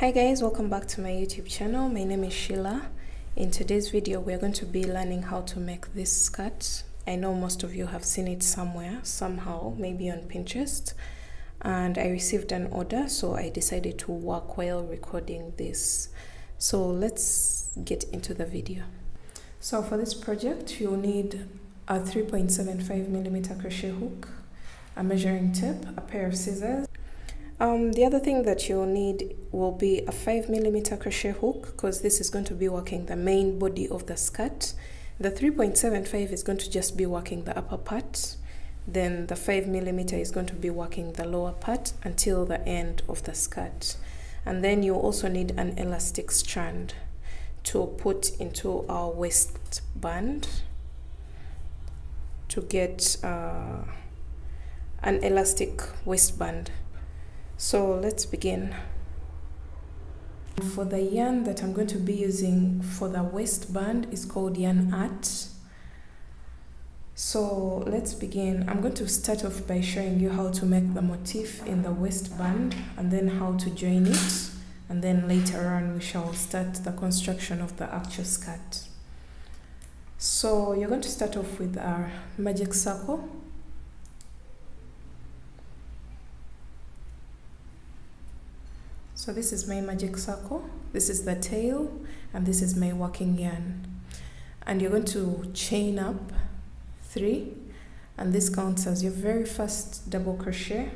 Hi guys, welcome back to my YouTube channel. My name is Sheila. In today's video, we're going to be learning how to make this skirt. I know most of you have seen it somewhere, somehow, maybe on Pinterest. And I received an order, so I decided to work while recording this. So let's get into the video. So for this project, you'll need a 3.75 millimeter crochet hook, a measuring tape, a pair of scissors. Um, the other thing that you'll need will be a 5 millimeter crochet hook because this is going to be working the main body of the skirt. The 3.75 is going to just be working the upper part. Then the 5 millimeter is going to be working the lower part until the end of the skirt. And then you also need an elastic strand to put into our waistband to get uh, an elastic waistband. So let's begin. For the yarn that I'm going to be using for the waistband is called Yarn Art. So let's begin. I'm going to start off by showing you how to make the motif in the waistband and then how to join it. And then later on we shall start the construction of the actual skirt. So you're going to start off with our magic circle. So this is my magic circle, this is the tail, and this is my working yarn. And you're going to chain up three, and this counts as your very first double crochet.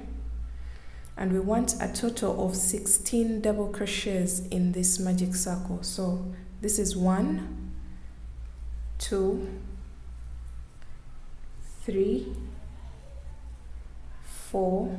And we want a total of 16 double crochets in this magic circle. So this is one, two, three, four,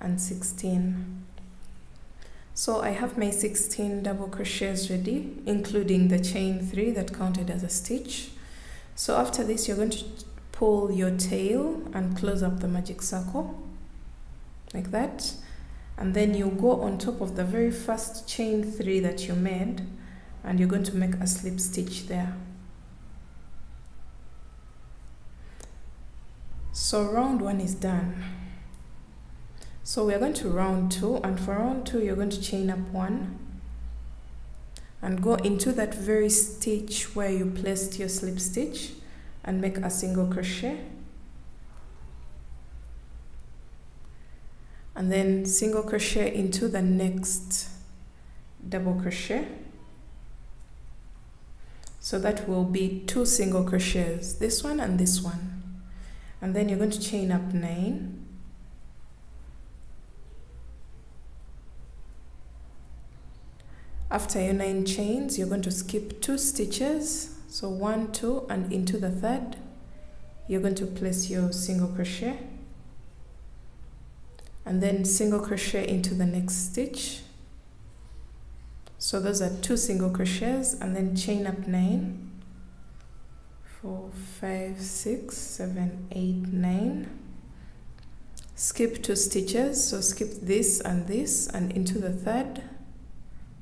and 16 so I have my 16 double crochets ready including the chain 3 that counted as a stitch. So after this you're going to pull your tail and close up the magic circle like that. And then you go on top of the very first chain 3 that you made and you're going to make a slip stitch there. So round 1 is done so we are going to round two and for round two you're going to chain up one and go into that very stitch where you placed your slip stitch and make a single crochet. And then single crochet into the next double crochet. So that will be two single crochets this one and this one. And then you're going to chain up nine After your nine chains, you're going to skip two stitches. So one, two, and into the third, you're going to place your single crochet and then single crochet into the next stitch. So those are two single crochets and then chain up nine, four, five, six, seven, eight, nine. Skip two stitches, so skip this and this and into the third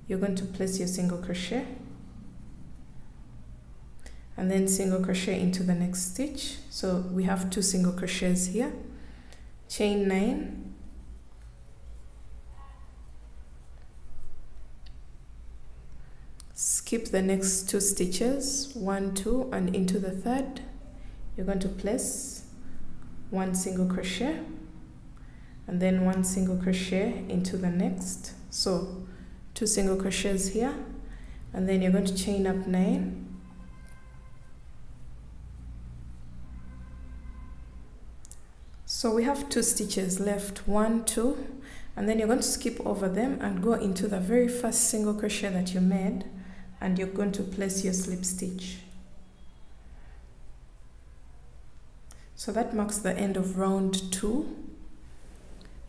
you're going to place your single crochet. And then single crochet into the next stitch. So we have two single crochets here. Chain 9 skip the next two stitches one two and into the third. You're going to place one single crochet and then one single crochet into the next. So two single crochets here. And then you're going to chain up nine. So we have two stitches left. One two. And then you're going to skip over them and go into the very first single crochet that you made. And you're going to place your slip stitch. So that marks the end of round two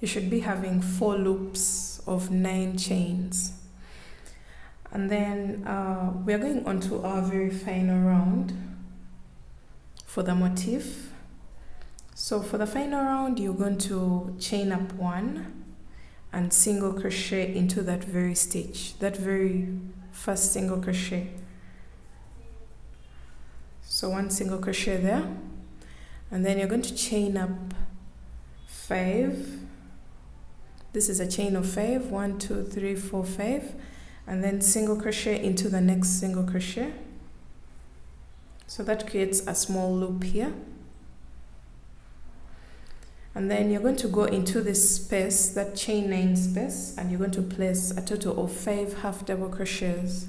you should be having four loops of nine chains. And then uh, we are going on to our very final round for the motif. So for the final round you're going to chain up one and single crochet into that very stitch that very first single crochet. So one single crochet there. And then you're going to chain up five this is a chain of five one two three four five and then single crochet into the next single crochet. So that creates a small loop here. And then you're going to go into this space that chain nine space and you're going to place a total of five half double crochets.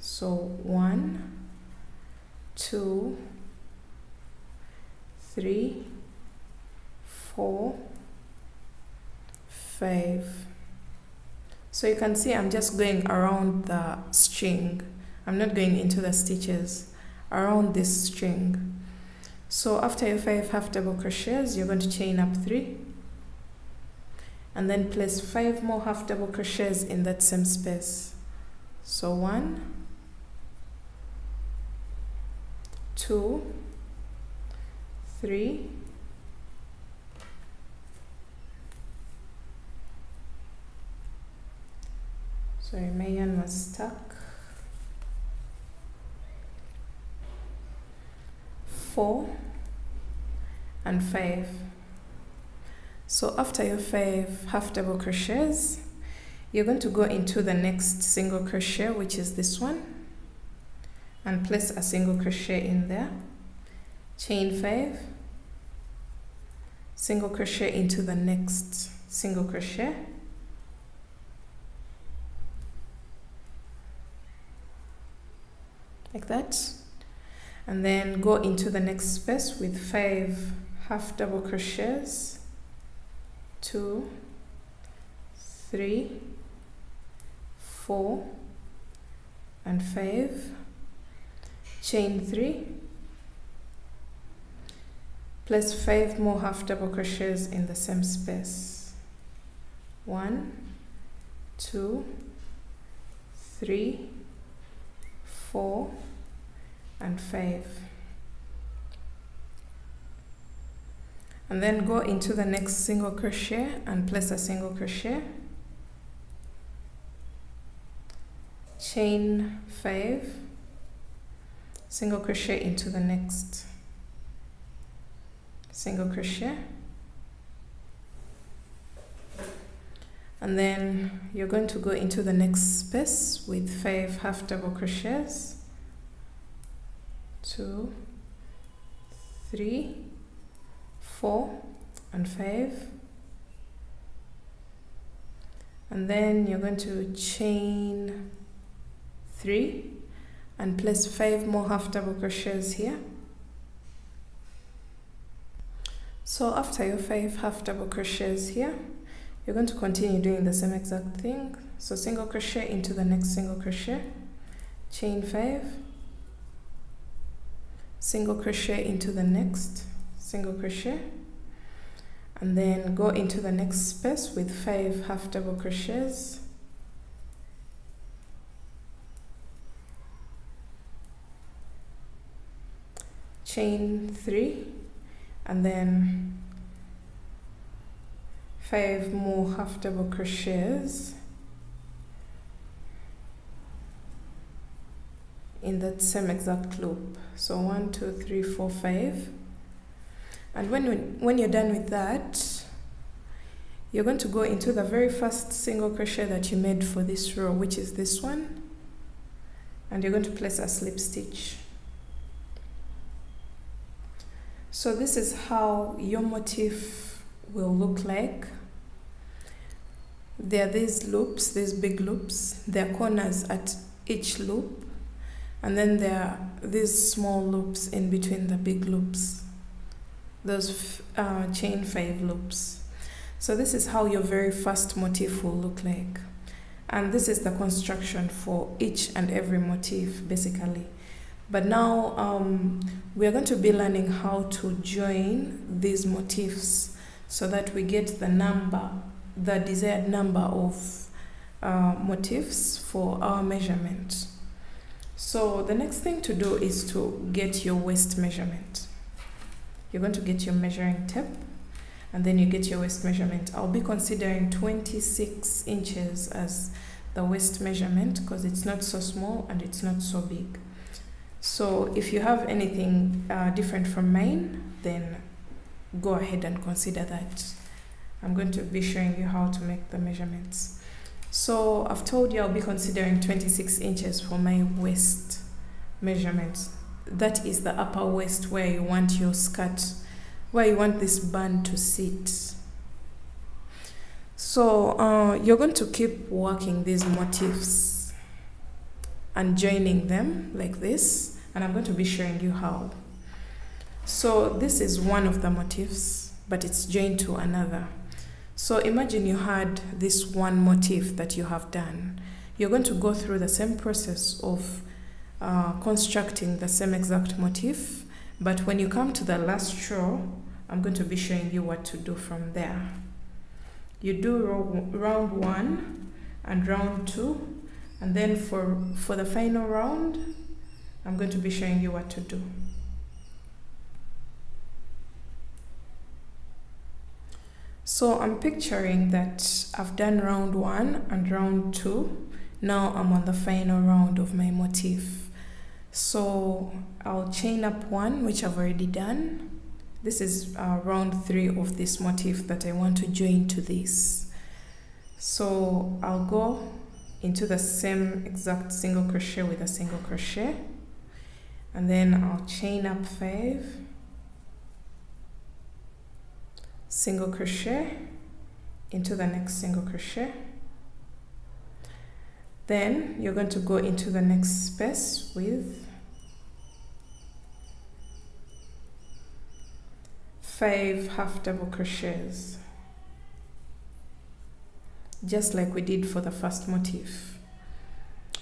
So one two three four 5 so you can see I'm just going around the string. I'm not going into the stitches around this string. So after your 5 half double crochets you're going to chain up 3 and then place 5 more half double crochets in that same space. So one, two, three. So Mayan was stuck. Four and five. So after your five half double crochets, you're going to go into the next single crochet, which is this one, and place a single crochet in there. Chain five, single crochet into the next single crochet like that. And then go into the next space with five half double crochets. Two three four and five. Chain three. Five more half double crochets in the same space. One two three four and five. And then go into the next single crochet and place a single crochet. Chain five. Single crochet into the next single crochet and then you're going to go into the next space with five half double crochets. Two three four and five. And then you're going to chain three and place five more half double crochets here. So after your five half double crochets here you're going to continue doing the same exact thing. So single crochet into the next single crochet. Chain five. Single crochet into the next single crochet. And then go into the next space with five half double crochets. Chain three. And then five more half double crochets in that same exact loop. So one two three four five. And when when you're done with that you're going to go into the very first single crochet that you made for this row which is this one. And you're going to place a slip stitch. So this is how your motif will look like there are these loops, these big loops. There are corners at each loop. And then there are these small loops in between the big loops. Those uh, chain five loops. So this is how your very first motif will look like. And this is the construction for each and every motif basically. But now um, we are going to be learning how to join these motifs so that we get the number the desired number of uh, motifs for our measurement. So the next thing to do is to get your waist measurement. You're going to get your measuring tape and then you get your waist measurement. I'll be considering 26 inches as the waist measurement because it's not so small and it's not so big. So if you have anything uh, different from mine then go ahead and consider that I'm going to be showing you how to make the measurements. So I've told you I'll be considering 26 inches for my waist measurements. That is the upper waist where you want your skirt where you want this band to sit. So uh, you're going to keep working these motifs and joining them like this and I'm going to be showing you how. So this is one of the motifs but it's joined to another so imagine you had this one motif that you have done. You're going to go through the same process of uh, constructing the same exact motif but when you come to the last row I'm going to be showing you what to do from there. You do row, round one and round two and then for for the final round I'm going to be showing you what to do so I'm picturing that I've done round one and round two now I'm on the final round of my motif so I'll chain up one, which I've already done. This is uh, round three of this motif that I want to join to this. So I'll go into the same exact single crochet with a single crochet and then I'll chain up five single crochet into the next single crochet. Then you're going to go into the next space with five half double crochets just like we did for the first motif.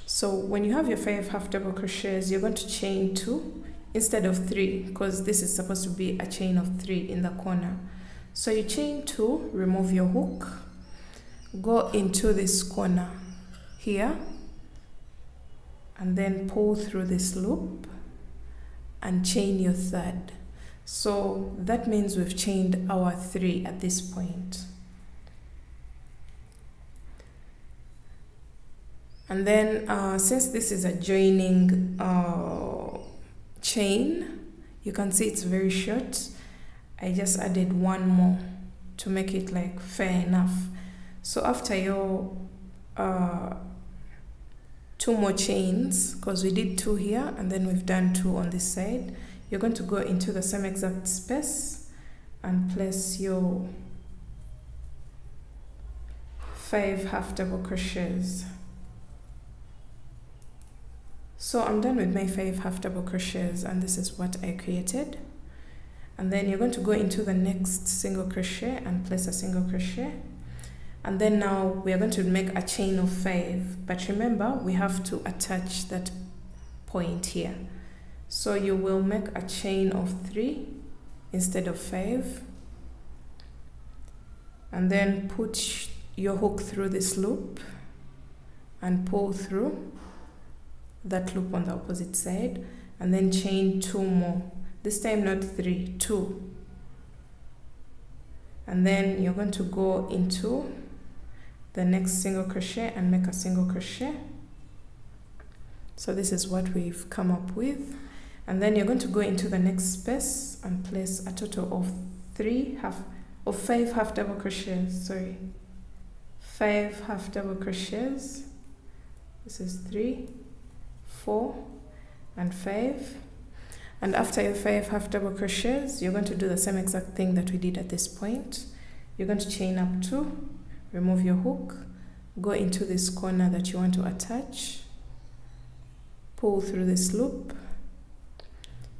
So when you have your five half double crochets you're going to chain two instead of three because this is supposed to be a chain of three in the corner so you chain two remove your hook go into this corner here and then pull through this loop and chain your third so that means we've chained our three at this point. and then uh, since this is a joining uh, chain you can see it's very short I just added one more to make it like fair enough. So after your uh, two more chains because we did two here and then we've done two on this side you're going to go into the same exact space and place your five half double crochets. So I'm done with my five half double crochets and this is what I created and then you're going to go into the next single crochet and place a single crochet. And then now we are going to make a chain of five. But remember we have to attach that point here. So you will make a chain of three instead of five. And then put your hook through this loop and pull through that loop on the opposite side. And then chain two more this time not three two. And then you're going to go into the next single crochet and make a single crochet. So this is what we've come up with. And then you're going to go into the next space and place a total of three half or five half double crochets sorry. Five half double crochets. This is three four and five and after your five half double crochets. You're going to do the same exact thing that we did at this point. You're going to chain up two remove your hook. Go into this corner that you want to attach. Pull through this loop.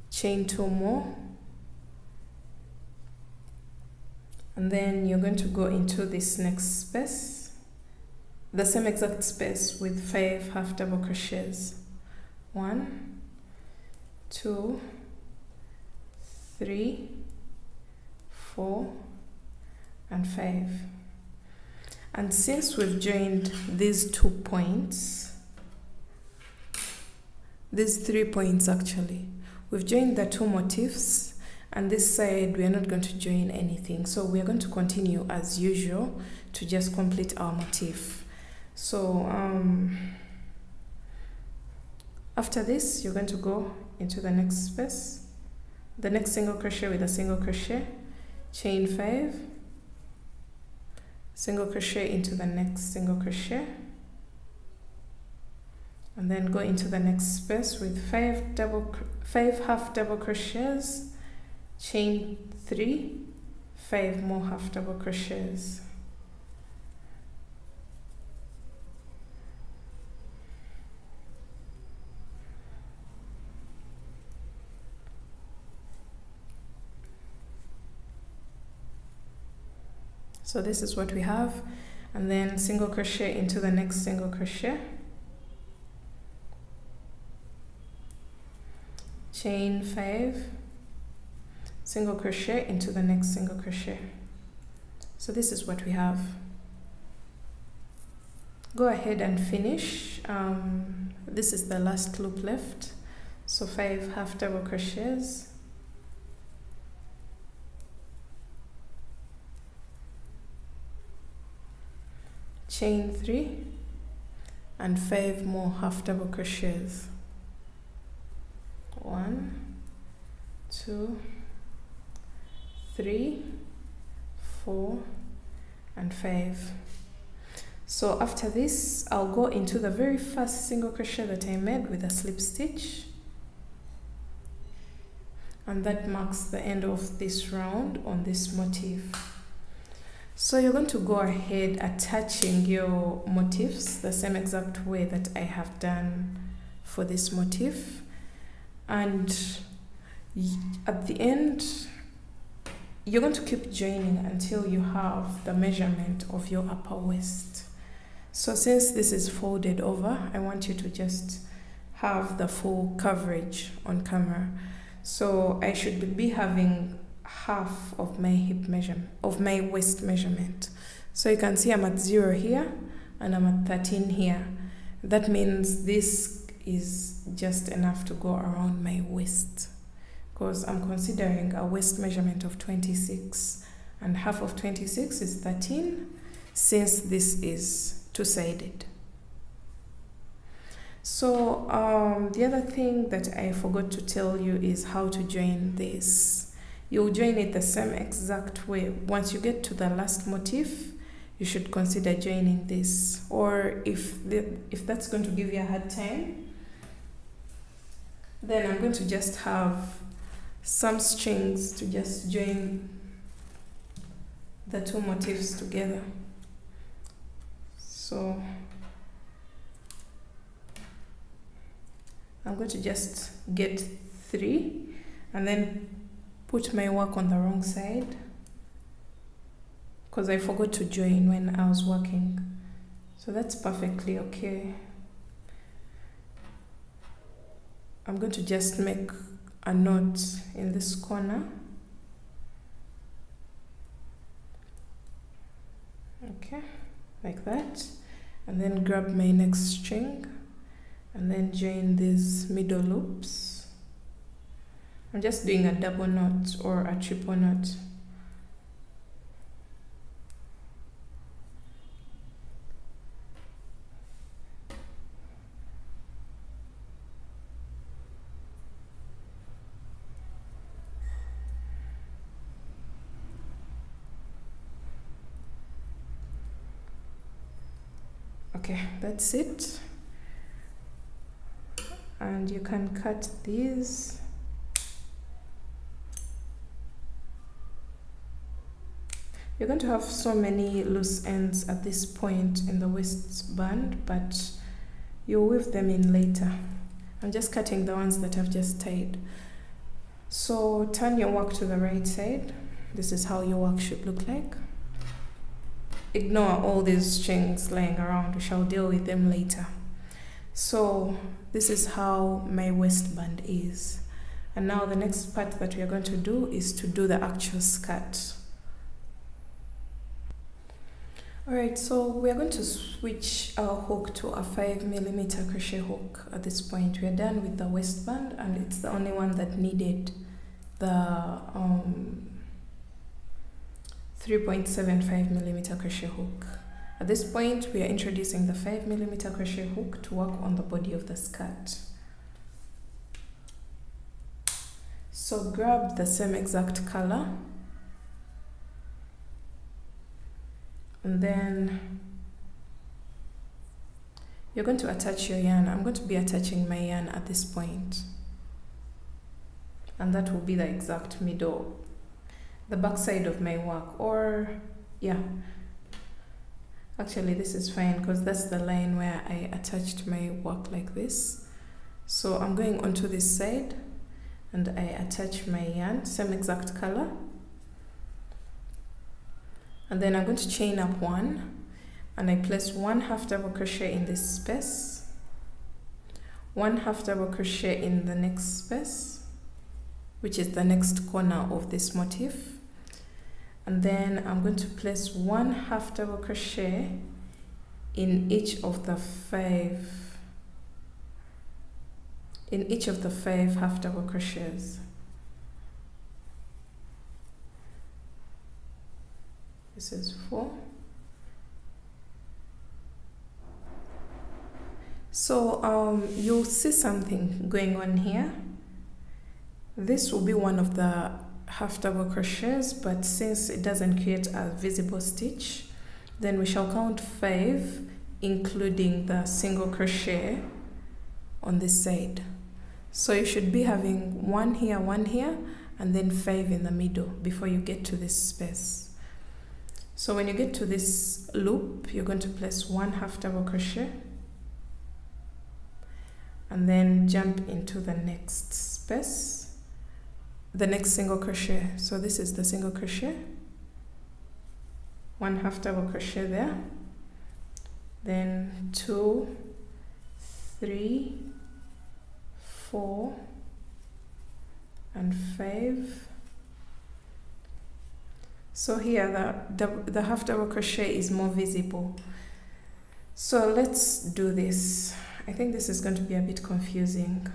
Chain two more. And then you're going to go into this next space. The same exact space with five half double crochets. One two three four and 5 and since we've joined these two points these three points actually we've joined the two motifs and this side we are not going to join anything. So we are going to continue as usual to just complete our motif. So um, after this you're going to go into the next space the next single crochet with a single crochet. Chain 5 single crochet into the next single crochet. And then go into the next space with 5 double 5 half double crochets. Chain 3 5 more half double crochets so this is what we have. And then single crochet into the next single crochet. Chain 5 single crochet into the next single crochet. So this is what we have. Go ahead and finish. Um, this is the last loop left. So 5 half double crochets chain 3 and 5 more half double crochets. 1 2 3 4 and 5 so after this I'll go into the very first single crochet that I made with a slip stitch. And that marks the end of this round on this motif so you're going to go ahead attaching your motifs the same exact way that I have done for this motif. And at the end you're going to keep joining until you have the measurement of your upper waist. So since this is folded over I want you to just have the full coverage on camera. So I should be having half of my hip measurement of my waist measurement. So you can see I'm at zero here and I'm at 13 here. That means this is just enough to go around my waist because I'm considering a waist measurement of 26 and half of 26 is 13 since this is two-sided. So um, the other thing that I forgot to tell you is how to join this You'll join it the same exact way. Once you get to the last motif, you should consider joining this. Or if, the, if that's going to give you a hard time, then I'm going to just have some strings to just join the two motifs together. So I'm going to just get three and then put my work on the wrong side because I forgot to join when I was working. So that's perfectly okay. I'm going to just make a knot in this corner. Okay, like that. And then grab my next string and then join these middle loops. I'm just doing a double knot or a triple knot. okay that's it and you can cut these You're going to have so many loose ends at this point in the waistband, but you'll weave them in later. I'm just cutting the ones that I've just tied. So turn your work to the right side. This is how your work should look like. Ignore all these strings lying around. We shall deal with them later. So this is how my waistband is. And now the next part that we are going to do is to do the actual skirt. Alright, so we are going to switch our hook to a 5 millimeter crochet hook at this point. We are done with the waistband and it's the only one that needed the um, 3.75 millimeter crochet hook. At this point, we are introducing the 5 millimeter crochet hook to work on the body of the skirt. So grab the same exact color and then you're going to attach your yarn. I'm going to be attaching my yarn at this point. And that will be the exact middle the back side of my work. Or yeah. Actually this is fine because that's the line where I attached my work like this. So I'm going onto this side and I attach my yarn same exact color and then I'm going to chain up one. And I place one half double crochet in this space. One half double crochet in the next space which is the next corner of this motif. And then I'm going to place one half double crochet in each of the five in each of the five half double crochets this is four. So um, you'll see something going on here. This will be one of the half double crochets but since it doesn't create a visible stitch then we shall count five including the single crochet on this side. So you should be having one here one here and then five in the middle before you get to this space so when you get to this loop, you're going to place one half double crochet and then jump into the next space, the next single crochet. So this is the single crochet, one half double crochet there, then two, three, four, and five, so here the, the, the half double crochet is more visible. So let's do this. I think this is going to be a bit confusing.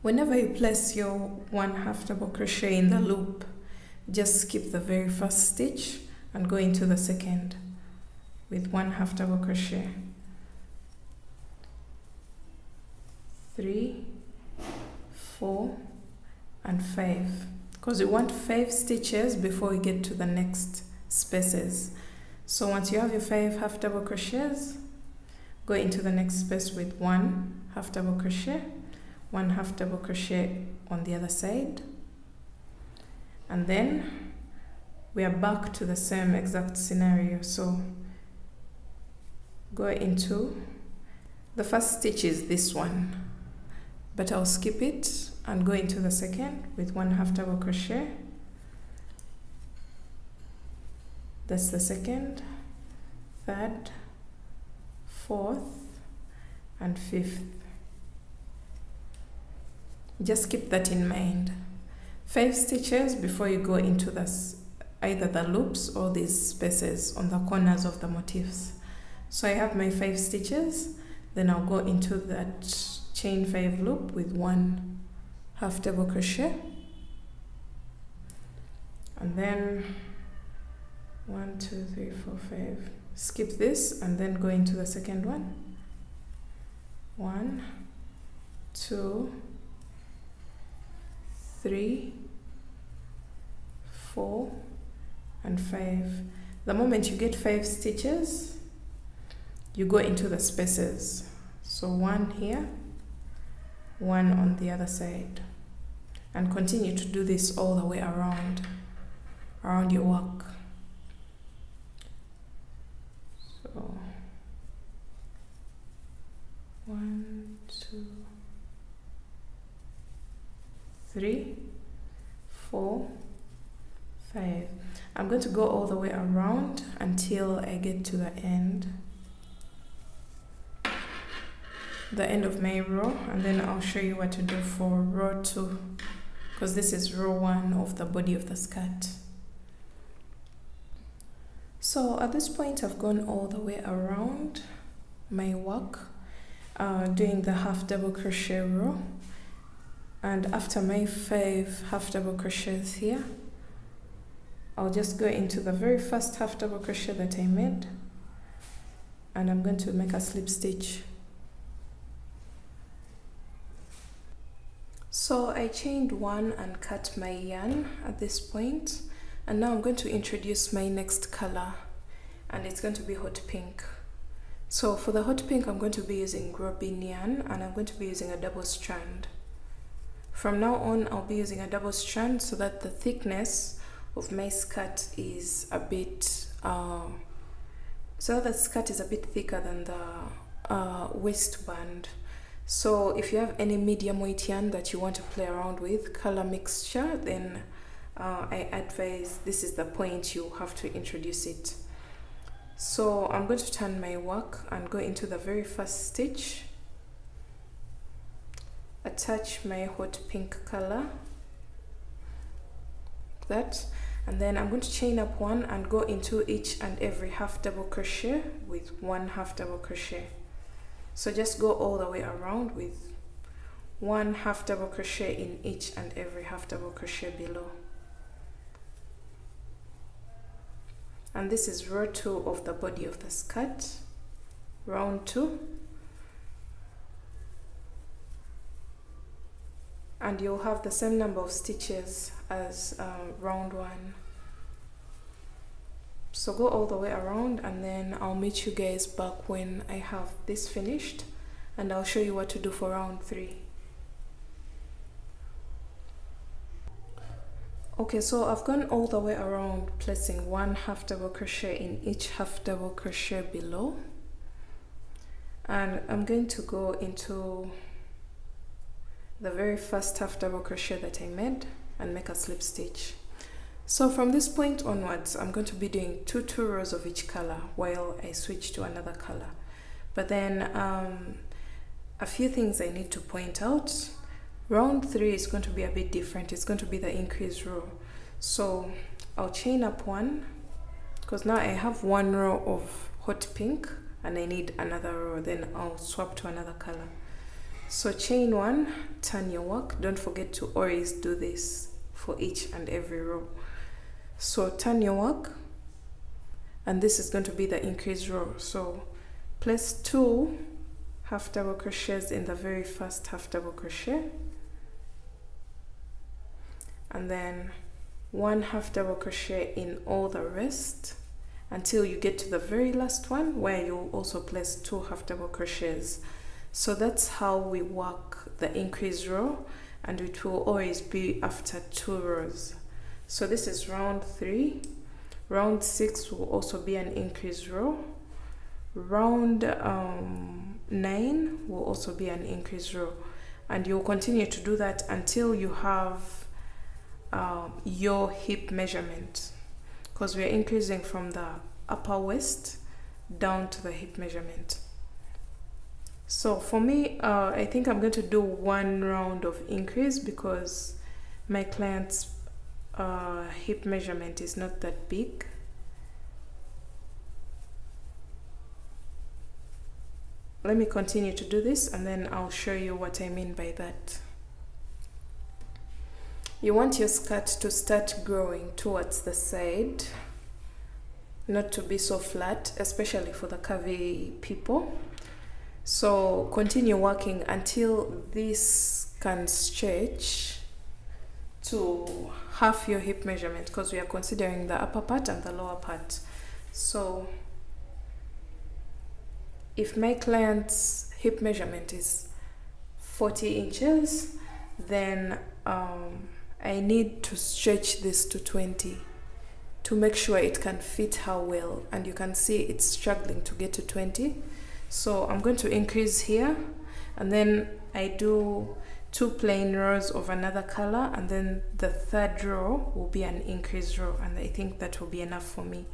Whenever you place your one half double crochet in the loop, just skip the very first stitch and go into the second with one half double crochet. Three, four, and five because we want five stitches before we get to the next spaces. So once you have your five half double crochets go into the next space with one half double crochet one half double crochet on the other side. And then we are back to the same exact scenario. So go into the first stitch is this one but I'll skip it and go into the second with one half double crochet. That's the second third fourth and fifth. Just keep that in mind. Five stitches before you go into this either the loops or these spaces on the corners of the motifs. So I have my five stitches then I'll go into that chain five loop with one half double crochet and then one two three four five. Skip this and then go into the second one. One two three four and five. The moment you get five stitches you go into the spaces. So one here one on the other side and continue to do this all the way around around your work. So one two three four five. I'm going to go all the way around until I get to the end. The end of my row and then I'll show you what to do for row 2 because this is row 1 of the body of the skirt. so at this point I've gone all the way around my work uh, doing the half double crochet row. And after my five half double crochets here I'll just go into the very first half double crochet that I made. And I'm going to make a slip stitch so I chained one and cut my yarn at this point and now I'm going to introduce my next color and it's going to be hot pink. So for the hot pink I'm going to be using Robin yarn and I'm going to be using a double strand. From now on I'll be using a double strand so that the thickness of my skirt is a bit uh, so the skirt is a bit thicker than the uh, waistband so if you have any medium weight yarn that you want to play around with color mixture then uh, I advise this is the point you have to introduce it. So I'm going to turn my work and go into the very first stitch. Attach my hot pink color. Like that. And then I'm going to chain up one and go into each and every half double crochet with one half double crochet so just go all the way around with one half double crochet in each and every half double crochet below. And this is row 2 of the body of the skirt. Round 2 and you'll have the same number of stitches as uh, round 1 so go all the way around and then I'll meet you guys back when I have this finished and I'll show you what to do for round 3 okay so I've gone all the way around placing one half double crochet in each half double crochet below. And I'm going to go into the very first half double crochet that I made and make a slip stitch so from this point onwards I'm going to be doing two two rows of each color while I switch to another color. But then um, a few things I need to point out. Round three is going to be a bit different. It's going to be the increase row. So I'll chain up one because now I have one row of hot pink and I need another row. Then I'll swap to another color. So chain one turn your work. Don't forget to always do this for each and every row so turn your work and this is going to be the increase row. So place two half double crochets in the very first half double crochet. And then one half double crochet in all the rest until you get to the very last one where you'll also place two half double crochets. So that's how we work the increase row and it will always be after two rows so this is round three. Round six will also be an increase row. Round um, nine will also be an increase row. And you'll continue to do that until you have um, your hip measurement. Because we are increasing from the upper waist down to the hip measurement. So for me, uh, I think I'm going to do one round of increase because my client's uh, hip measurement is not that big. Let me continue to do this and then I'll show you what I mean by that. You want your skirt to start growing towards the side, not to be so flat, especially for the curvy people. So continue working until this can stretch to half your hip measurement because we are considering the upper part and the lower part. So if my client's hip measurement is 40 inches, then um, I need to stretch this to 20 to make sure it can fit her well. And you can see it's struggling to get to 20 so I'm going to increase here. And then I do two plain rows of another color and then the third row will be an increase row and I think that will be enough for me.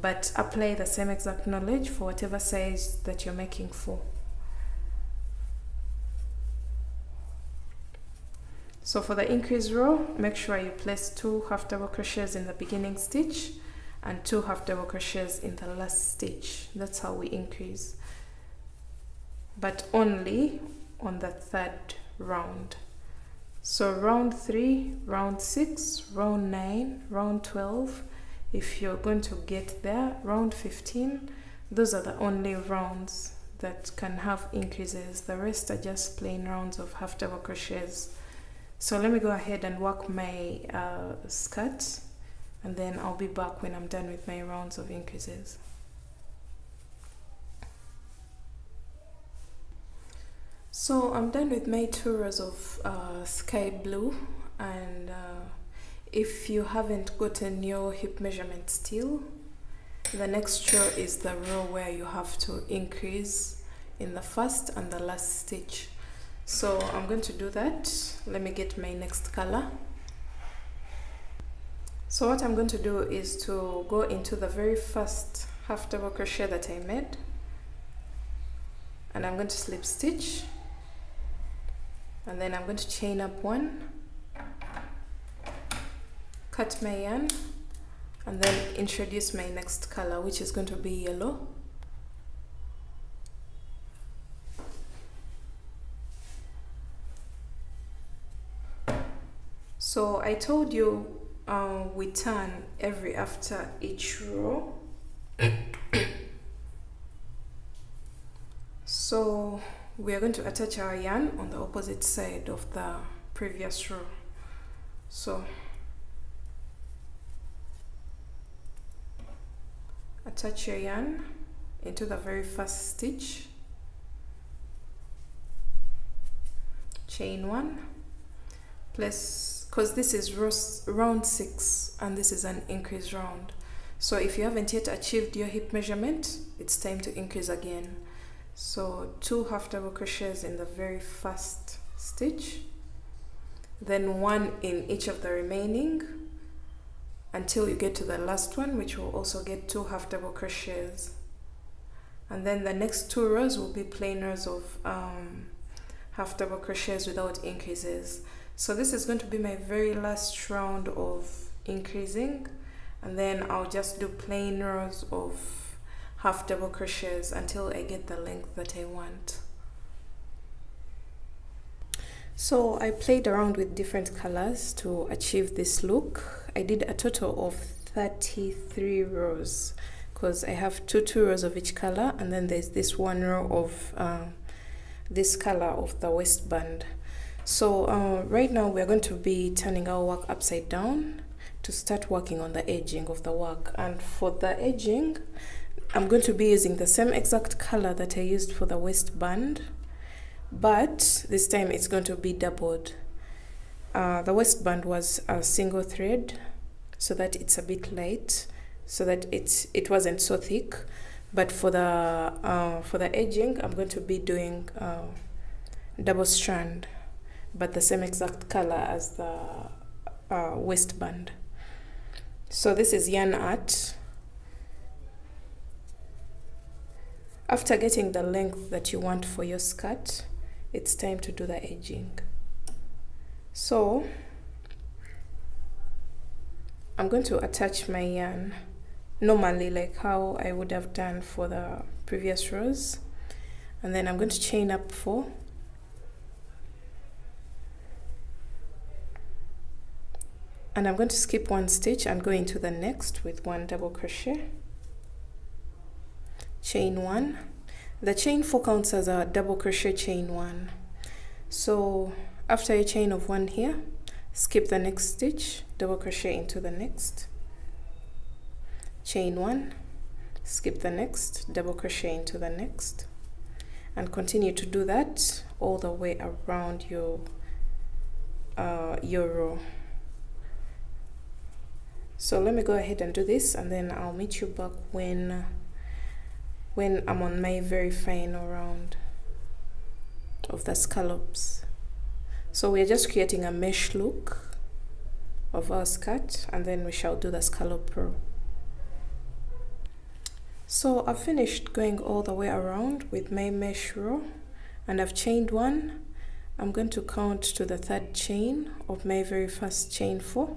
But apply the same exact knowledge for whatever size that you're making for. So for the increase row, make sure you place two half double crochets in the beginning stitch and two half double crochets in the last stitch. That's how we increase. But only on the third round. So round 3 round 6 round 9 round 12 if you're going to get there round 15 those are the only rounds that can have increases. The rest are just plain rounds of half double crochets. So let me go ahead and work my uh, skirt and then I'll be back when I'm done with my rounds of increases so I'm done with my rows of uh, sky blue and uh, if you haven't gotten your hip measurement still the next row is the row where you have to increase in the first and the last stitch. So I'm going to do that. Let me get my next color. So what I'm going to do is to go into the very first half double crochet that I made. And I'm going to slip stitch and then I'm going to chain up one. Cut my yarn. And then introduce my next color which is going to be yellow. So I told you uh, we turn every after each row. So we are going to attach our yarn on the opposite side of the previous row. So attach your yarn into the very first stitch. Chain one. Place because this is round six and this is an increase round. So if you haven't yet achieved your hip measurement it's time to increase again so two half double crochets in the very first stitch. Then one in each of the remaining until you get to the last one which will also get two half double crochets. And then the next two rows will be plain rows of um, half double crochets without increases. So this is going to be my very last round of increasing. And then I'll just do plain rows of half double crochets until I get the length that I want. So I played around with different colors to achieve this look. I did a total of 33 rows because I have two two rows of each color and then there's this one row of uh, this color of the waistband. So uh, right now we're going to be turning our work upside down to start working on the edging of the work. And for the edging I'm going to be using the same exact color that I used for the waistband but this time it's going to be doubled. Uh, the waistband was a single thread so that it's a bit light so that it's it wasn't so thick. But for the uh, for the edging I'm going to be doing uh, double strand but the same exact color as the uh, waistband so this is yarn art after getting the length that you want for your skirt it's time to do the edging. So I'm going to attach my yarn normally like how I would have done for the previous rows. And then I'm going to chain up four and I'm going to skip one stitch and go into the next with one double crochet chain one. The chain four counts as a double crochet chain one. So after a chain of one here skip the next stitch double crochet into the next. Chain one skip the next double crochet into the next. And continue to do that all the way around your uh, your row. So let me go ahead and do this and then I'll meet you back when when I'm on my very final round of the scallops so we're just creating a mesh look of our skirt and then we shall do the scallop row. So I've finished going all the way around with my mesh row and I've chained one. I'm going to count to the third chain of my very first chain four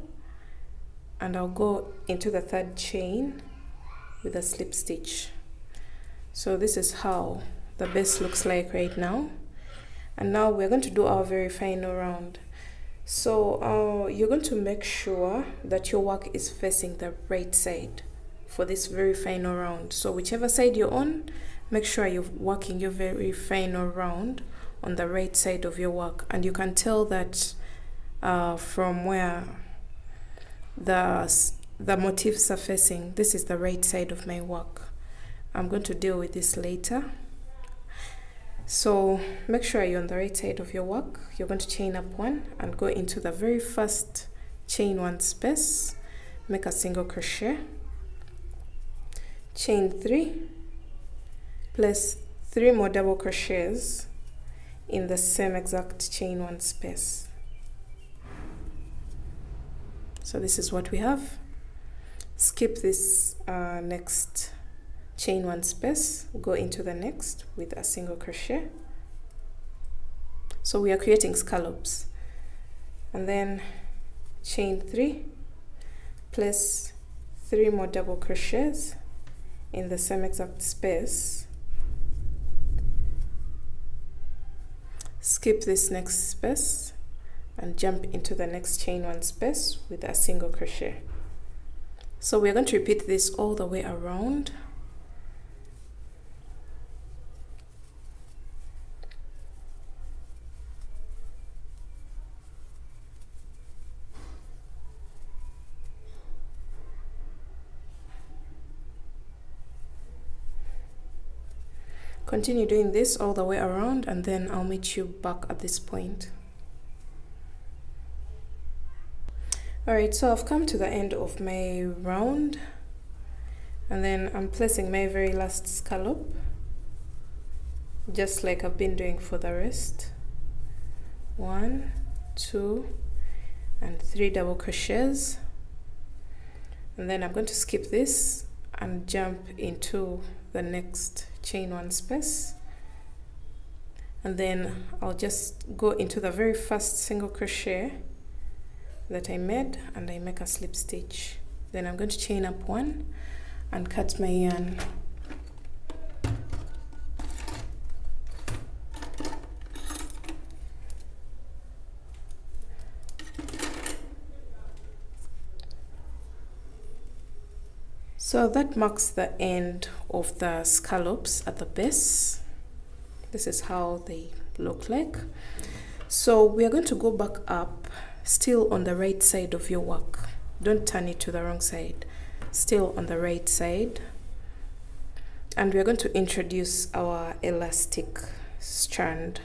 and I'll go into the third chain with a slip stitch so this is how the base looks like right now. And now we're going to do our very final round. So uh, you're going to make sure that your work is facing the right side for this very final round. So whichever side you're on make sure you're working your very final round on the right side of your work. And you can tell that uh, from where the the motifs are facing this is the right side of my work I'm going to deal with this later. So make sure you're on the right side of your work. You're going to chain up one and go into the very first chain one space. Make a single crochet. Chain three. Place three more double crochets in the same exact chain one space. So this is what we have. Skip this uh, next chain one space go into the next with a single crochet. So we are creating scallops. And then chain three place three more double crochets in the same exact space. Skip this next space and jump into the next chain one space with a single crochet. So we're going to repeat this all the way around Continue doing this all the way around and then I'll meet you back at this point. Alright, so I've come to the end of my round and then I'm placing my very last scallop just like I've been doing for the rest. One, two, and three double crochets and then I'm going to skip this and jump into the next chain one space. And then I'll just go into the very first single crochet that I made and I make a slip stitch. Then I'm going to chain up one and cut my yarn So that marks the end of the scallops at the base. This is how they look like. So we are going to go back up still on the right side of your work. Don't turn it to the wrong side. Still on the right side. And we are going to introduce our elastic strand.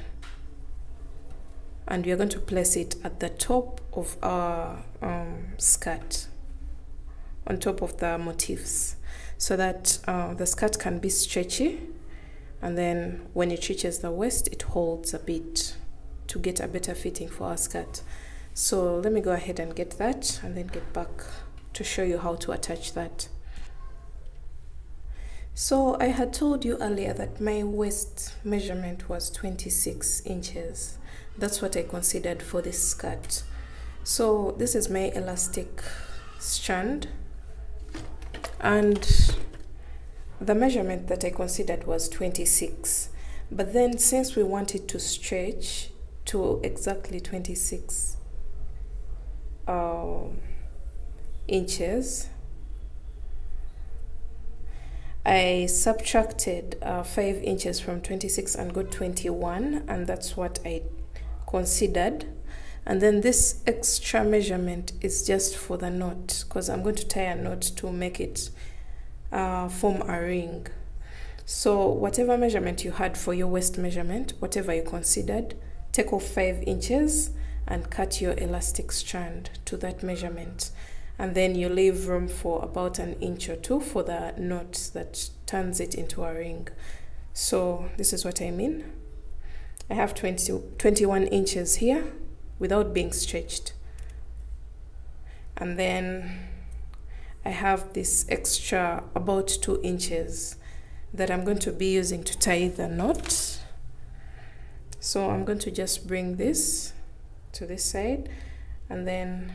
And we are going to place it at the top of our um, skirt on top of the motifs so that uh, the skirt can be stretchy and then when it reaches the waist it holds a bit to get a better fitting for our skirt. So let me go ahead and get that and then get back to show you how to attach that. So I had told you earlier that my waist measurement was 26 inches. That's what I considered for this skirt. So this is my elastic strand and the measurement that I considered was 26 but then since we wanted to stretch to exactly 26 uh, inches I subtracted uh, 5 inches from 26 and got 21 and that's what I considered and then this extra measurement is just for the knot because I'm going to tie a knot to make it uh, form a ring. So whatever measurement you had for your waist measurement whatever you considered take off five inches and cut your elastic strand to that measurement. And then you leave room for about an inch or two for the knot that turns it into a ring. So this is what I mean. I have 20, 21 inches here without being stretched. And then I have this extra about two inches that I'm going to be using to tie the knot. So I'm going to just bring this to this side and then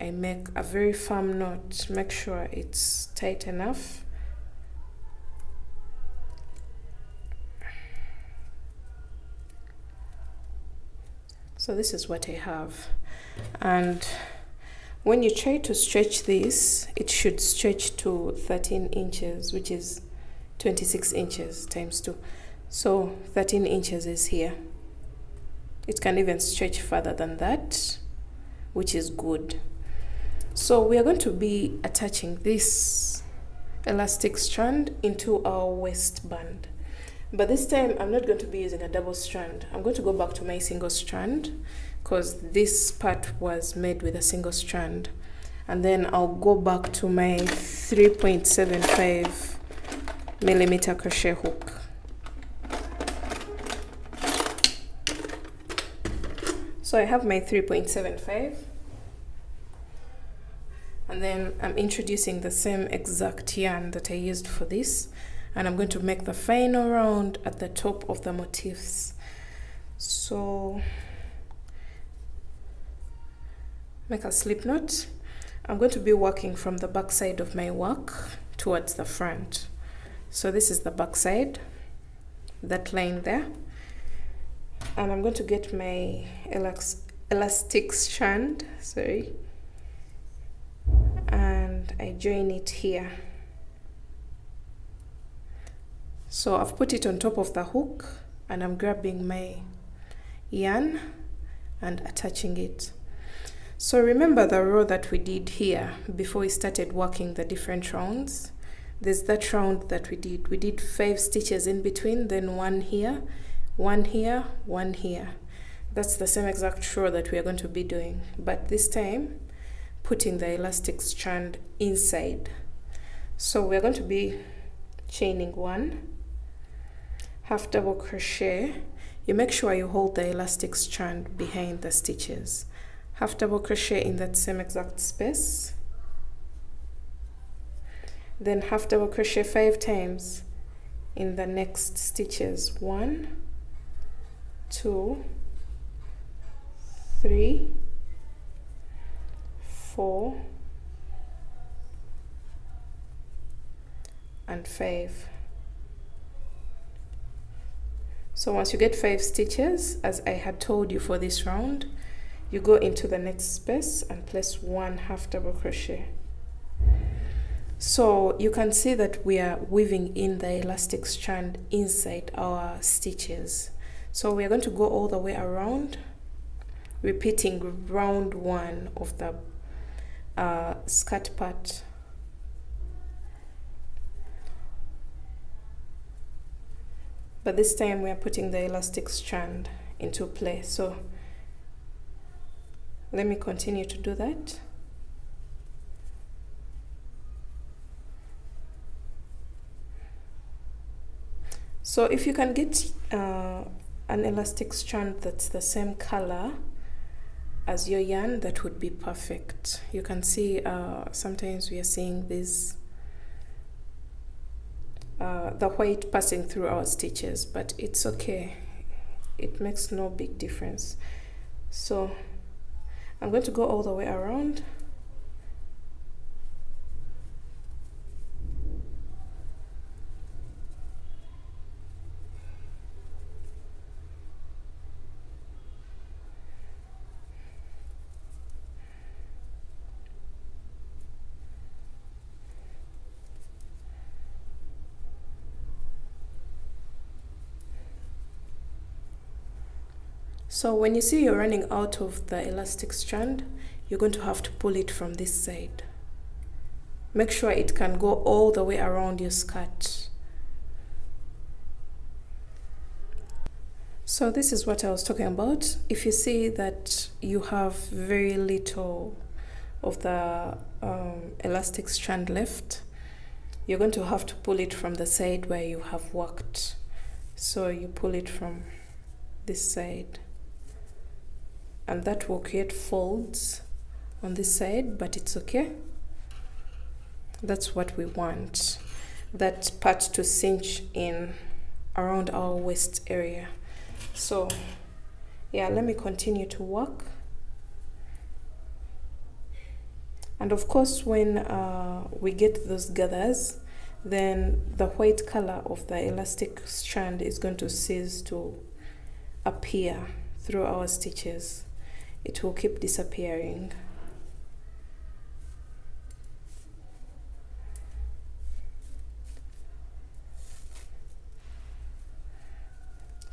I make a very firm knot. Make sure it's tight enough so this is what I have. And when you try to stretch this it should stretch to 13 inches which is 26 inches times 2 so 13 inches is here. It can even stretch further than that which is good. So we are going to be attaching this elastic strand into our waistband but this time I'm not going to be using a double strand. I'm going to go back to my single strand because this part was made with a single strand. And then I'll go back to my 3.75 millimeter crochet hook. So I have my 3.75 and then I'm introducing the same exact yarn that I used for this and I'm going to make the final round at the top of the motifs. So make a slip knot. I'm going to be working from the back side of my work towards the front. So this is the back side that line there. And I'm going to get my elastic strand sorry. And I join it here so I've put it on top of the hook and I'm grabbing my yarn and attaching it. So remember the row that we did here before we started working the different rounds? There's that round that we did. We did five stitches in between then one here one here one here. That's the same exact row that we are going to be doing but this time putting the elastic strand inside. So we're going to be chaining one half double crochet. You make sure you hold the elastic strand behind the stitches. Half double crochet in that same exact space. Then half double crochet five times in the next stitches. One two three four and five so once you get five stitches as I had told you for this round you go into the next space and place one half double crochet. So you can see that we are weaving in the elastic strand inside our stitches. So we are going to go all the way around repeating round one of the uh, skirt part but this time we are putting the elastic strand into play. So let me continue to do that. So if you can get uh, an elastic strand that's the same color as your yarn that would be perfect. You can see uh, sometimes we are seeing these uh, the white passing through our stitches but it's okay. It makes no big difference. So I'm going to go all the way around So when you see you're running out of the elastic strand, you're going to have to pull it from this side. Make sure it can go all the way around your skirt. So this is what I was talking about. If you see that you have very little of the um, elastic strand left, you're going to have to pull it from the side where you have worked. So you pull it from this side and that will create folds on this side but it's okay. That's what we want. That part to cinch in around our waist area. So yeah let me continue to work and of course when uh, we get those gathers then the white color of the elastic strand is going to cease to appear through our stitches it will keep disappearing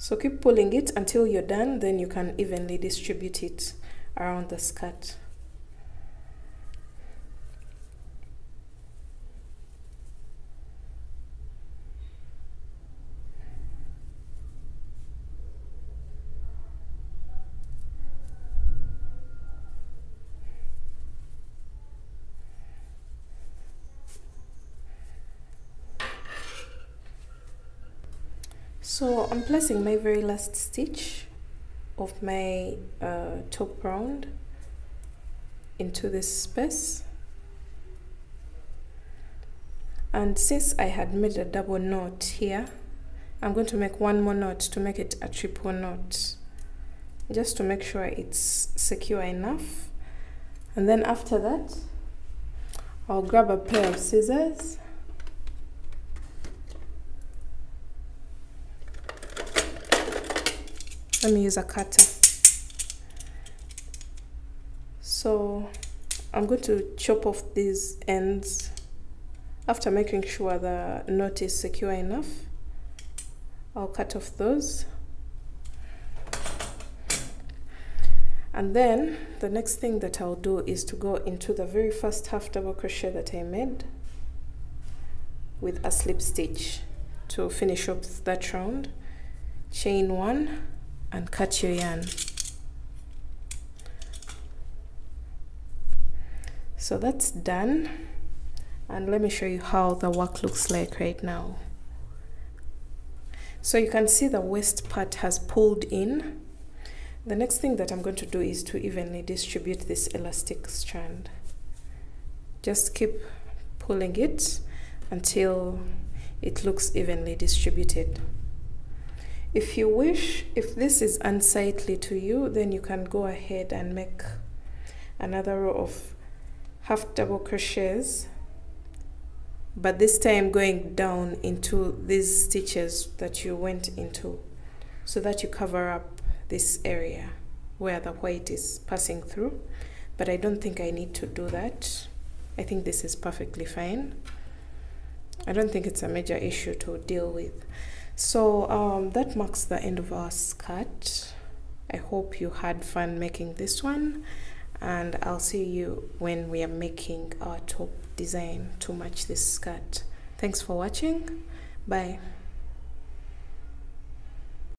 So keep pulling it until you're done, then you can evenly distribute it around the skirt. So I'm placing my very last stitch of my uh, top round into this space. And since I had made a double knot here I'm going to make one more knot to make it a triple knot just to make sure it's secure enough. And then after that I'll grab a pair of scissors let me use a cutter. So I'm going to chop off these ends after making sure the knot is secure enough. I'll cut off those. And then the next thing that I'll do is to go into the very first half double crochet that I made with a slip stitch to finish up that round. Chain one and cut your yarn. So that's done. And let me show you how the work looks like right now. So you can see the waist part has pulled in. The next thing that I'm going to do is to evenly distribute this elastic strand. Just keep pulling it until it looks evenly distributed if you wish, if this is unsightly to you, then you can go ahead and make another row of half double crochets. But this time going down into these stitches that you went into so that you cover up this area where the white is passing through. But I don't think I need to do that. I think this is perfectly fine. I don't think it's a major issue to deal with so um, that marks the end of our skirt. I hope you had fun making this one and i'll see you when we are making our top design to match this skirt. Thanks for watching. Bye